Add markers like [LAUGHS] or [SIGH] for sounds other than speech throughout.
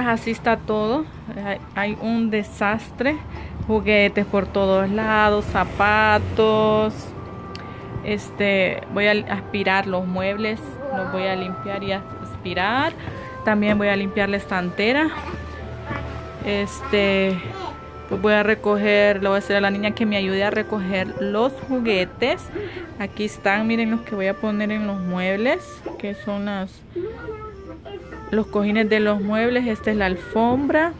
así está todo. Hay un desastre. Juguetes por todos lados, zapatos. Este, voy a aspirar los muebles, los voy a limpiar y aspirar. También voy a limpiar la estantera. Este, pues voy a recoger, le voy a decir a la niña que me ayude a recoger los juguetes. Aquí están, miren los que voy a poner en los muebles, que son las los cojines de los muebles, esta es la alfombra.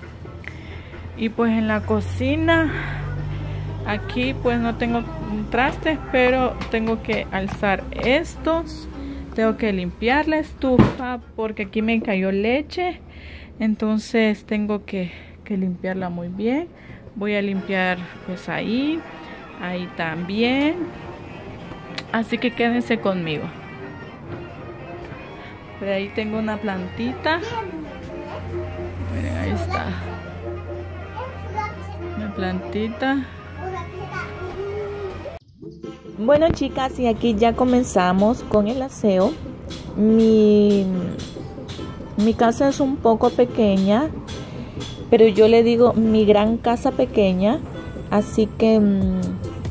Y pues en la cocina, aquí pues no tengo trastes, pero tengo que alzar estos. Tengo que limpiar la estufa porque aquí me cayó leche. Entonces tengo que, que limpiarla muy bien. Voy a limpiar pues ahí, ahí también. Así que quédense conmigo. Por ahí tengo una plantita. Miren, ahí está. Una plantita. Bueno chicas, y aquí ya comenzamos con el aseo. Mi, mi casa es un poco pequeña, pero yo le digo mi gran casa pequeña. Así que mmm,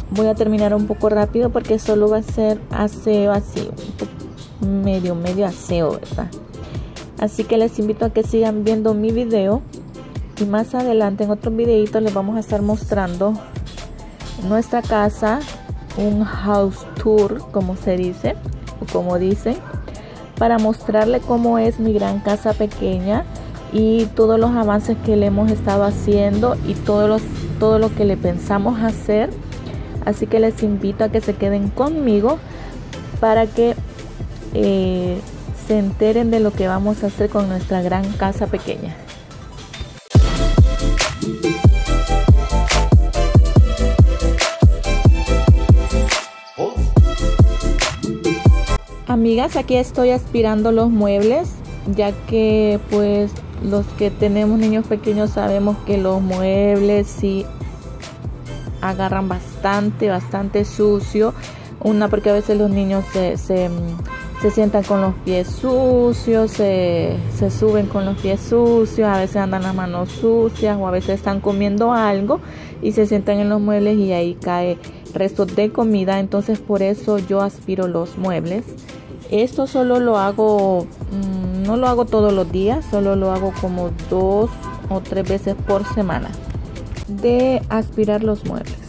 voy a terminar un poco rápido porque solo va a ser aseo así, medio, medio aseo, ¿verdad? Así que les invito a que sigan viendo mi video y más adelante en otros videitos les vamos a estar mostrando nuestra casa, un house tour, como se dice, o como dicen, para mostrarle cómo es mi gran casa pequeña y todos los avances que le hemos estado haciendo y todos los, todo lo que le pensamos hacer. Así que les invito a que se queden conmigo para que eh, se enteren de lo que vamos a hacer con nuestra gran casa pequeña. Amigas, aquí estoy aspirando los muebles, ya que pues los que tenemos niños pequeños sabemos que los muebles sí agarran bastante, bastante sucio. Una porque a veces los niños se, se se sientan con los pies sucios, se, se, suben con los pies sucios, a veces andan las manos sucias o a veces están comiendo algo y se sientan en los muebles y ahí cae restos de comida. Entonces por eso yo aspiro los muebles. Esto solo lo hago, mmm, no lo hago todos los días, solo lo hago como dos o tres veces por semana de aspirar los muebles.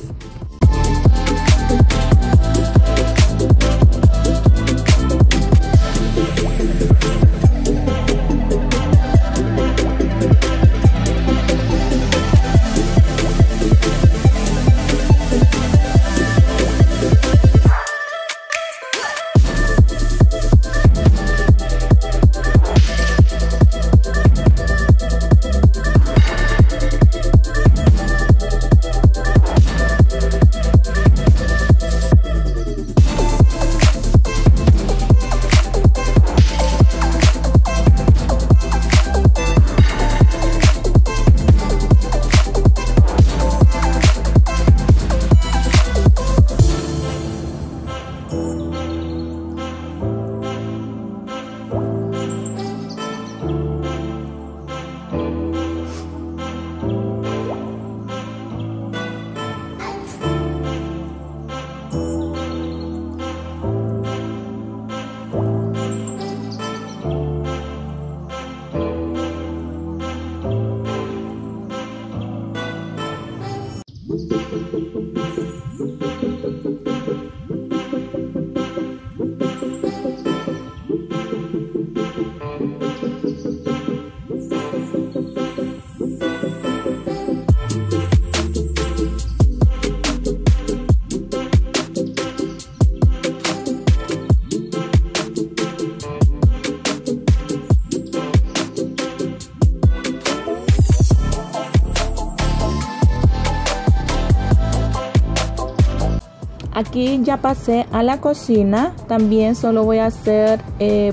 Aquí ya pasé a la cocina. También solo voy a hacer eh,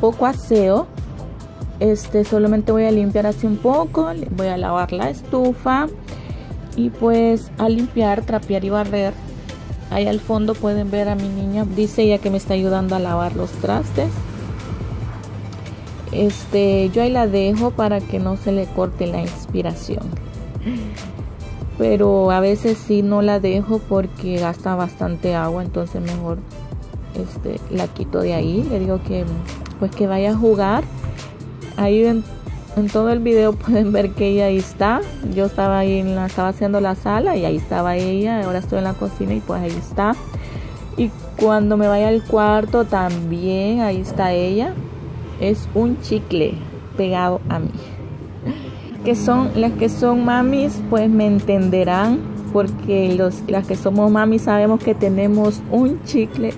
poco aseo. Este solamente voy a limpiar así un poco. Voy a lavar la estufa. Y pues a limpiar trapear y barrer. Ahí al fondo pueden ver a mi niña. Dice ella que me está ayudando a lavar los trastes. Este, yo ahí la dejo para que no se le corte la inspiración. Pero a veces sí no la dejo porque gasta bastante agua, entonces mejor este, la quito de ahí. Le digo que pues que vaya a jugar. Ahí en, todo el video [LAUGHS] pueden ver que ella ahí está. Yo estaba ahí en la, estaba haciendo la sala y ahí estaba ella. Ahora estoy en la cocina y pues ahí está. Y cuando me vaya al cuarto también ahí está ella es un chicle pegado a mí. Que son las que son mamis, pues me entenderán porque los las que somos mamis sabemos que tenemos un chicle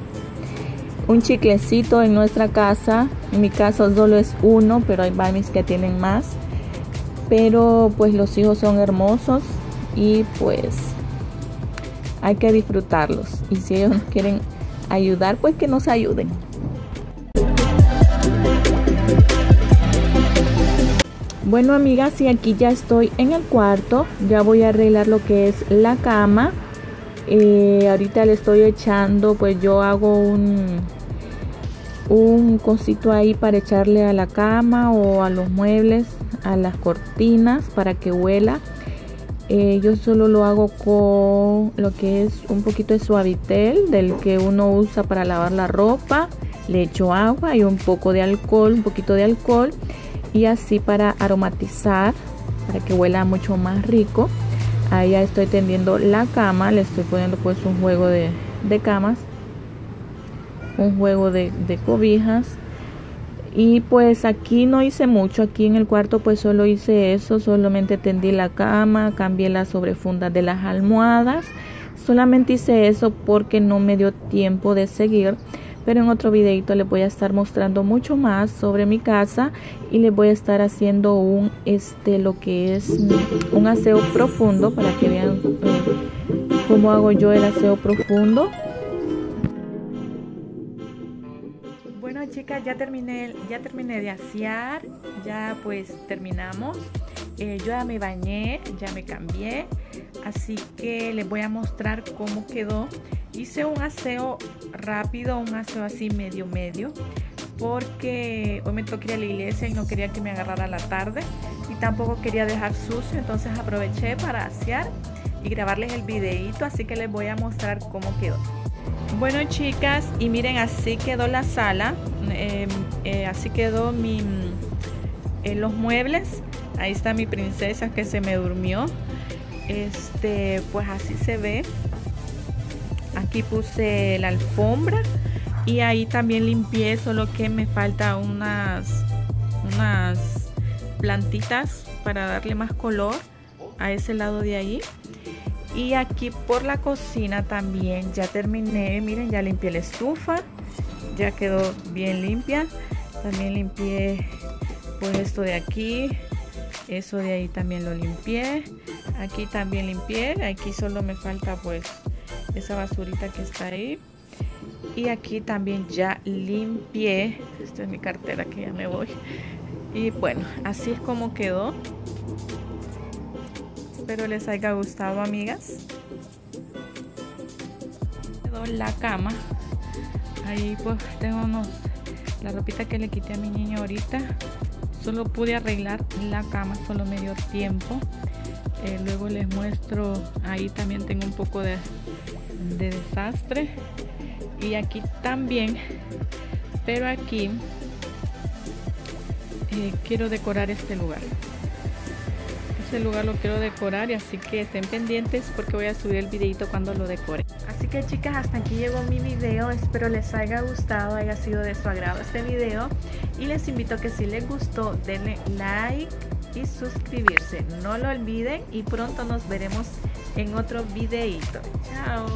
un chiclecito en nuestra casa. En mi caso solo es uno, pero hay mamis que tienen más. Pero pues los hijos son hermosos y pues hay que disfrutarlos. Y si ellos quieren ayudar, pues que nos ayuden. Bueno amigas, y aquí ya estoy en el cuarto, ya voy a arreglar lo que es la cama. Eh, ahorita le estoy echando, pues yo hago un, un cosito ahí para echarle a la cama o a los muebles, a las cortinas para que huela. Eh, yo solo lo hago con lo que es un poquito de suavitel del que uno usa para lavar la ropa. Le echo agua y un poco de alcohol, un poquito de alcohol y así para aromatizar para que huela mucho más rico. Ahí ya estoy tendiendo la cama le estoy poniendo pues un juego de, camas un juego de, de, cobijas. Y pues aquí no hice mucho aquí en el cuarto pues solo hice eso solamente tendí la cama cambié las sobrefundas de las almohadas. Solamente hice eso porque no me dio tiempo de seguir pero en otro videito les voy a estar mostrando mucho más sobre mi casa y les voy a estar haciendo un este lo que es un aseo profundo para que vean eh, cómo hago yo el aseo profundo. Bueno chicas ya terminé ya terminé de asear ya pues terminamos. Eh, yo ya me bañé ya me cambié así que les voy a mostrar cómo quedó. Hice un aseo rápido un aseo así medio medio porque hoy me tocó ir a la iglesia y no quería que me agarrara la tarde y tampoco quería dejar sucio. Entonces aproveché para asear y grabarles el videito así que les voy a mostrar cómo quedó. Bueno chicas y miren así quedó la sala. Em, eh, así quedó mi en los muebles. Ahí está mi princesa que se me durmió este pues así se ve. Aquí puse la alfombra y ahí también limpié solo que me falta unas unas plantitas para darle más color a ese lado de ahí. Y aquí por la cocina también ya terminé miren ya limpié la estufa ya quedó bien limpia. También limpié pues esto de aquí eso de ahí también lo limpié. Aquí también limpié. Aquí solo me falta pues esa basurita que está ahí. Y aquí también ya limpié. Esta es mi cartera que ya me voy. Y bueno así es como quedó. Espero les haya gustado amigas. Quedó la cama. Ahí pues tengo unos la ropita que le quité a mi niño ahorita solo pude arreglar la cama solo me dio tiempo. Eh, luego les muestro ahí también tengo un poco de, de desastre. Y aquí también pero aquí eh, quiero decorar este lugar. Este lugar lo quiero decorar y así que estén pendientes porque voy a subir el videito cuando lo decore que chicas hasta aquí llegó mi video. Espero les haya gustado haya sido de su agrado este video. Y les invito a que si les gustó denle like y suscribirse. No lo olviden y pronto nos veremos en otro videito chao